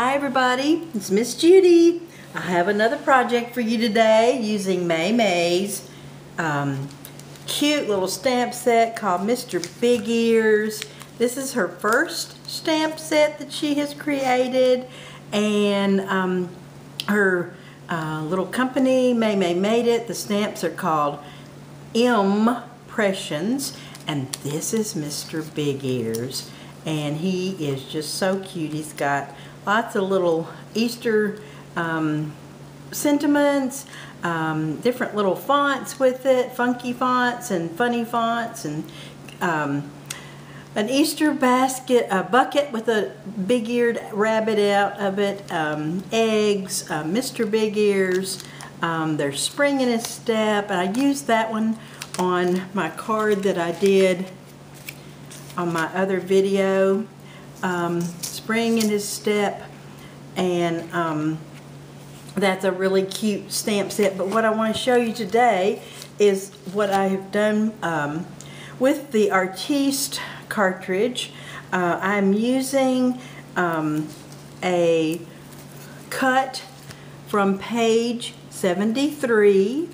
Hi everybody, it's Miss Judy. I have another project for you today using May May's um, cute little stamp set called Mr. Big Ears. This is her first stamp set that she has created and um, her uh, little company, May May made it. The stamps are called Impressions and this is Mr. Big Ears and he is just so cute. He's got lots of little Easter um, sentiments, um, different little fonts with it, funky fonts and funny fonts, and um, an Easter basket, a bucket with a big-eared rabbit out of it, um, eggs, uh, Mr. Big Ears, um, there's spring in his step, and I used that one on my card that I did on my other video. Um, spring in his step and um, that's a really cute stamp set but what I want to show you today is what I have done um, with the Artiste cartridge. Uh, I'm using um, a cut from page 73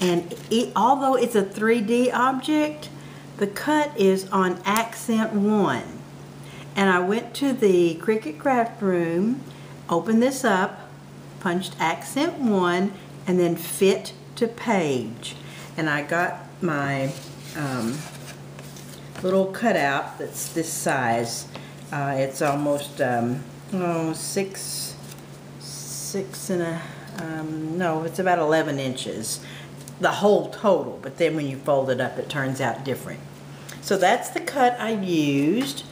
and it, although it's a 3D object the cut is on accent 1 and I went to the Cricut Craft Room, opened this up, punched accent 1, and then fit to page. And I got my um, little cutout that's this size. Uh, it's almost um, oh, six, six and a, um, no, it's about 11 inches. The whole total, but then when you fold it up, it turns out different. So that's the cut I used.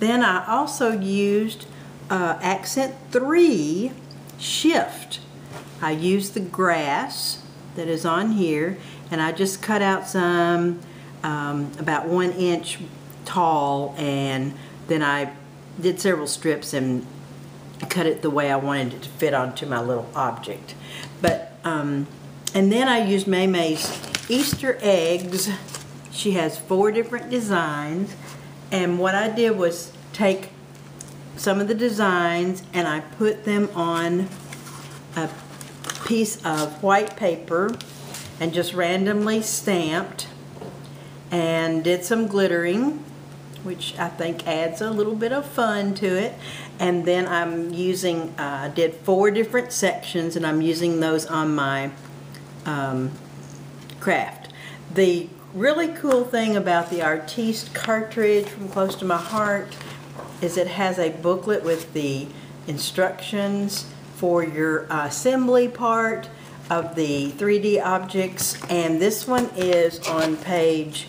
Then I also used uh, accent 3 shift. I used the grass that is on here and I just cut out some um, about one inch tall and then I did several strips and cut it the way I wanted it to fit onto my little object. But um, and then I used May May's Easter eggs. She has four different designs and what I did was take some of the designs and I put them on a piece of white paper and just randomly stamped and did some glittering which I think adds a little bit of fun to it. And then I'm using I uh, did four different sections and I'm using those on my um, craft. The really cool thing about the Artiste cartridge from Close to My Heart is it has a booklet with the instructions for your assembly part of the 3D objects. And this one is on page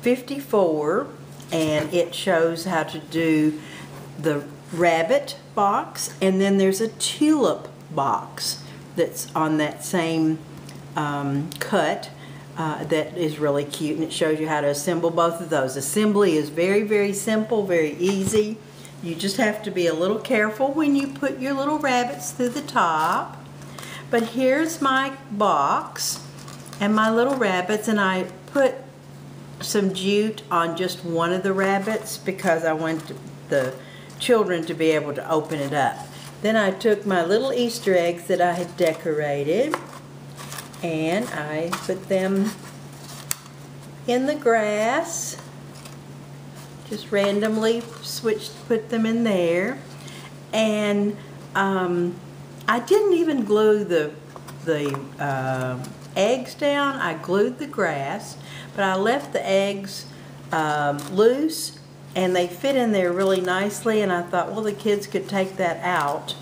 54 and it shows how to do the rabbit box and then there's a tulip box that's on that same um, cut uh, that is really cute and it shows you how to assemble both of those. Assembly is very, very simple, very easy. You just have to be a little careful when you put your little rabbits through the top. But here's my box and my little rabbits and I put some jute on just one of the rabbits because I want the children to be able to open it up. Then I took my little Easter eggs that I had decorated and I put them in the grass. Just randomly switched put them in there. And um, I didn't even glue the the uh, eggs down. I glued the grass but I left the eggs um, loose and they fit in there really nicely and I thought well the kids could take that out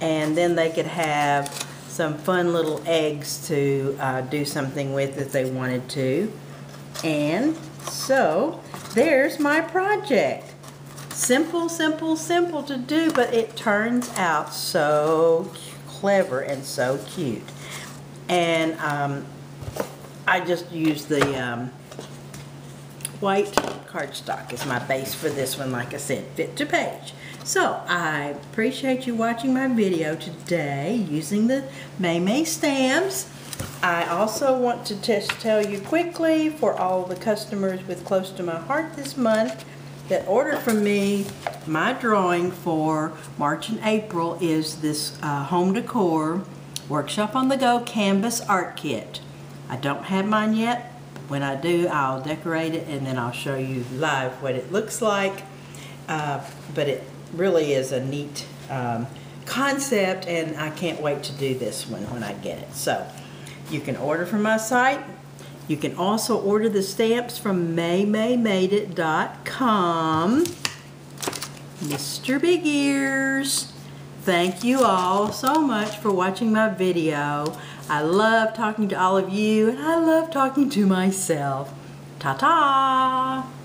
and then they could have some fun little eggs to uh, do something with if they wanted to. And so there's my project. Simple, simple, simple to do, but it turns out so clever and so cute. And um, I just used the um, white cardstock as my base for this one, like I said, fit to page. So I appreciate you watching my video today using the May May stamps. I also want to just tell you quickly for all the customers with Close to My Heart this month, that ordered from me, my drawing for March and April is this uh, home decor workshop on the go canvas art kit. I don't have mine yet. When I do, I'll decorate it and then I'll show you live what it looks like. Uh, but it really is a neat um, concept and I can't wait to do this one when I get it. So you can order from my site. You can also order the stamps from maymaymadeit.com. Mr. Big Ears, thank you all so much for watching my video. I love talking to all of you and I love talking to myself. Ta-ta!